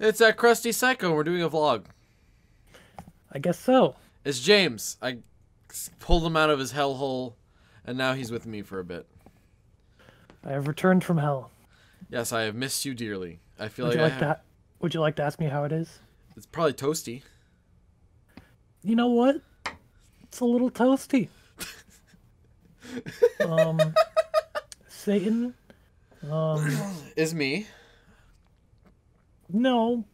It's that crusty psycho. We're doing a vlog. I guess so. It's James. I pulled him out of his hellhole, and now he's with me for a bit. I have returned from hell. Yes, I have missed you dearly. I feel Would like, you I like have- to? Would you like to ask me how it is? it's probably toasty. You know what? It's a little toasty. um, Satan. Um, Is me. No,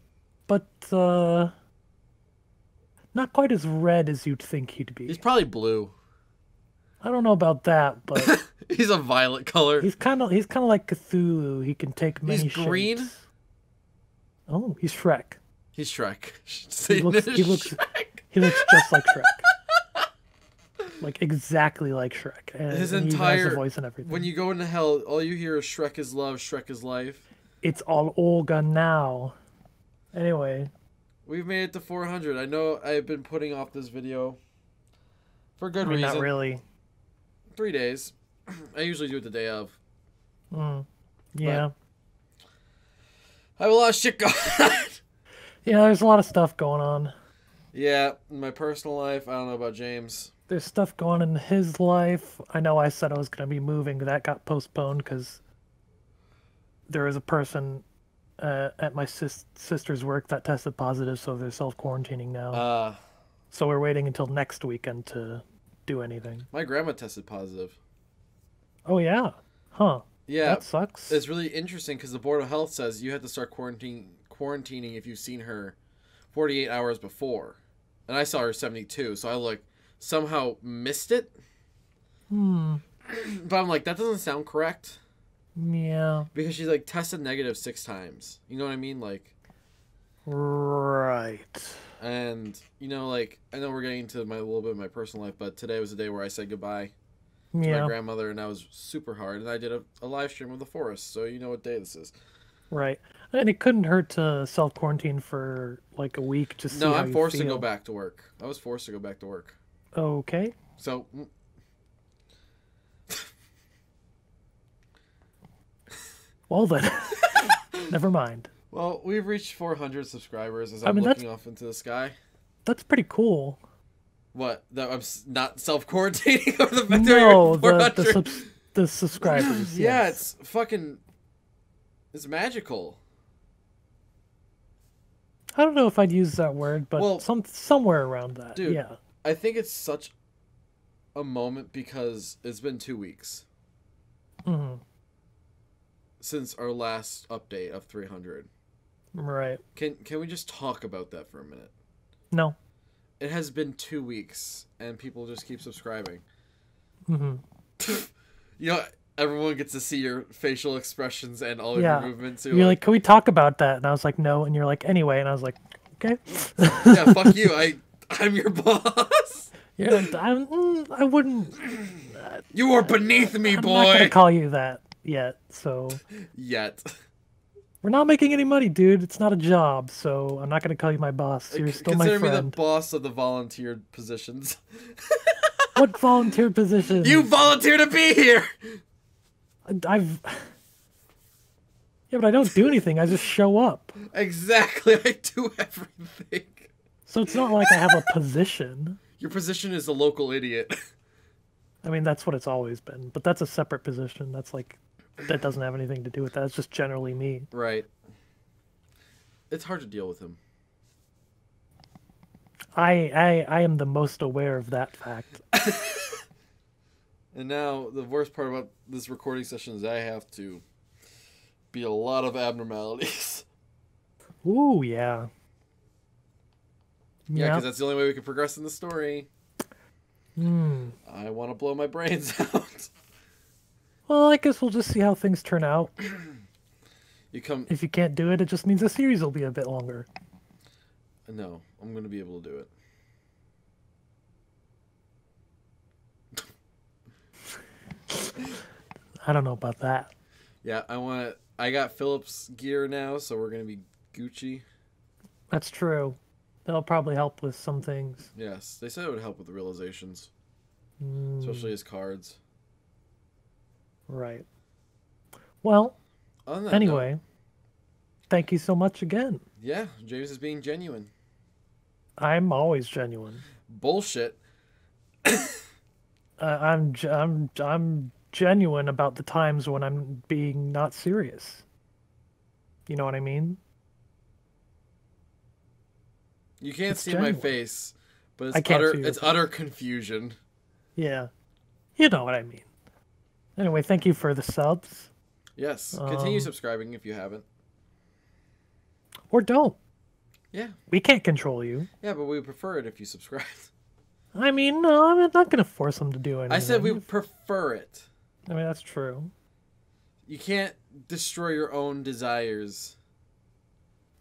but uh, not quite as red as you'd think he'd be. He's probably blue. I don't know about that, but He's a violet color. he's kind of he's kind of like Cthulhu. He can take many He's green? shapes. Oh, he's Shrek. He's Shrek. He looks, he looks Shrek. he looks just like Shrek. Like exactly like Shrek. And, His and he has entire voice and everything. When you go into hell, all you hear is Shrek is love, Shrek is life. It's all Olga now. Anyway, We've made it to 400. I know I've been putting off this video for I good mean, reason. not really. Three days. I usually do it the day of. Mm. Yeah. I have a lot of shit going on. Yeah, there's a lot of stuff going on. yeah, in my personal life, I don't know about James. There's stuff going on in his life. I know I said I was going to be moving. That got postponed because there was a person uh, at my sis- sister's work that tested positive, so they're self quarantining now. Uh, so we're waiting until next weekend to do anything. my grandma tested positive. Oh, yeah. Huh. Yeah, That sucks. it's really interesting because the Board of Health says you have to start quarantine quarantining if you've seen her 48 hours before. And I saw her 72, so I like somehow missed it. Hmm. But I'm like, that doesn't sound correct. Yeah. Because she's like tested negative six times. You know what I mean? Like, Right. and you know, like I know we're getting into my a little bit of my personal life, but today was the day where I said goodbye to my grandmother, and that was super hard. And I did a, a live stream of the forest, so you know what day this is. Right. And it couldn't hurt to self quarantine for like a week just No, see how I'm forced to go back to work. I was forced to go back to work. Okay. So, Well then. Never mind. well, we've reached 400 subscribers as I I'm mean, looking off into the sky. That's pretty cool. What? That I'm not self quarantining over the fact No, the the, 400? subs- the subscribers. Yeah, yes. it's fucking. It's magical. I don't know if I'd use that word, but Well, some somewhere around that. dude, yeah. I think it's such a moment because it's been two weeks hmm since our last update of 300. Right. Can can we just talk about that for a minute? No. It has been two weeks and people just keep subscribing. hmm You know, everyone gets to see your facial expressions and all of Yeah. your movements. You're like, can we talk about that? And I was like, no. And you're like, anyway. And I was like, okay. yeah, fuck you. I I'm your boss. Yeah, I'm, mm, I wouldn't. You are beneath me, boy. I'm not gonna call you that yet. So Yet. we're not making any money, dude. It's not a job. So I'm not gonna call you my boss. Uh, You're still my friend. Consider me the boss of the volunteer positions. what volunteer position? You volunteer to be here. I've. Yeah, but I don't do anything. I just show up. Exactly. I do everything. So it's not like I have a position. Your position is a local idiot. I mean, that's what it's always been. But that's a separate position. That's like that doesn't have anything to do with that. It's just generally me. right. It's hard to deal with him. I I I am the most aware of that fact. And now the worst part about this recording session is I have to be a lot of abnormalities. Ooh, yeah. yeah, because that's the only way we can progress in the story. Hmm. I want to blow my brains out. Well, I guess we'll just see how things turn out. You come. If you can't do it, it just means the series will be a bit longer. No, I'm gonna be able to do it. I don't know about that. Yeah, I want. I got Phillips gear now, so we're gonna be Gucci. That's true. That'll probably help with some things. Yes, they said it would help with the realizations, Mm, especially his cards. Right. Well, that note, anyway, thank you so much again. Yeah, James is being genuine. I'm always genuine. Bullshit. Uh, I'm I'm I'm genuine about the times when I'm being not serious. You know what I mean? You can't It's see my face, but it's utter it's face. utter confusion. Yeah. You know what I mean. Anyway, thank you for the subs. Yes. Continue Um, subscribing if you haven't. Or don't. Yeah. We can't control you. Yeah, but we would prefer it if you subscribe. I mean, no, I'm not gonna force them to do anything. I said we prefer it. I mean, that's true. You can't destroy your own desires.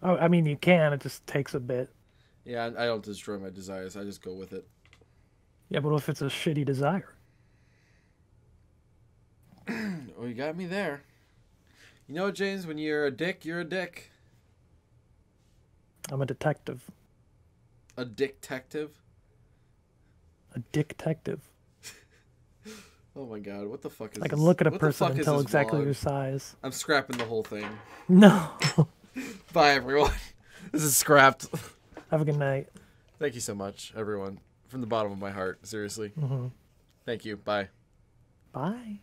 Oh, I mean, you can. It just takes a bit. Yeah, I I don't destroy my desires. I just go with it. Yeah, but if it's a shitty desire? Oh, you got me there. You know, James, when you're a dick, you're a dick. I'm a detective. A dick detective. A dick detective. Oh my god, what the fuck is I can this? look at a what person and tell exactly vlog? your size. I'm scrapping the whole thing. No. Bye, everyone. This is scrapped. Have a good night. Thank you so much, everyone. From the bottom of my heart. Seriously. hmm Thank you. Bye. Bye.